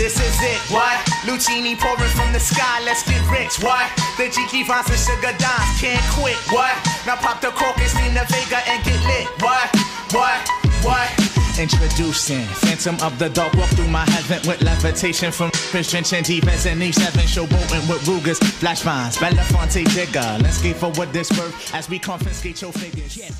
This is it. What? Luchini pouring from the sky, let's get rich. What? The Jiki Vines and Sugar Dimes can't quit. What? Now pop the cork and steam the Vega and get lit. What? What? What? Introducing Phantom of the Dark. Walk through my heaven with levitation from Christian Chanty, and an E7. Showboating with Rugas, Flash Vines, Belafonte Digger. Let's get for what this worth as we confiscate your figures. Yes.